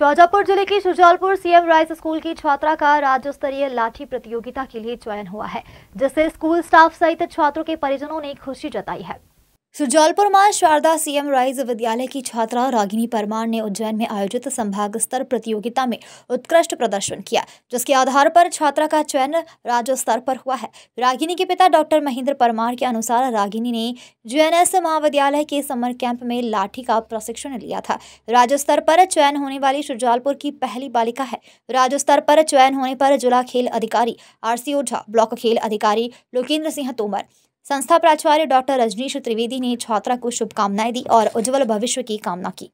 शाजापुर ज़िले के Sujalpur CM rice school की छात्रा का राज्य स्तरीय लाठी प्रतियोगिता के लिए चयन हुआ है, जिससे स्कूल स्टाफ सहित छात्रों के परिजनों ने खुशी जताई है। सुजालपुर में शारदा सीएम राइज विद्यालय की छात्रा रागिनी परमार ने उज्जैन में आयोजित संभाग स्तर प्रतियोगिता में उत्कृष्ट प्रदर्शन किया, जिसके आधार पर छात्रा का चयन राज्य स्तर पर हुआ है। रागिनी के पिता डॉक्टर महेंद्र परमार के अनुसार रागिनी ने जीएनएस महाविद्यालय के समर कैंप में लाठी का प्रशिक्षण लिया था। राज्य स्तर पर चयन होने वाली शुजालपुर की पहली बालिका है। राज्य स्तर पर चयन होने पर जिला खेल अधिकारी आरसी ओझा ब्लॉक खेल अधिकारी लोकेंद्र सिंह तोमर संस्था प्राचार्य डॉक्टर रजनीश त्रिवेदी ने छात्रा को शुभकामनाएँ दी और उज्जवल भविष्य की कामना की।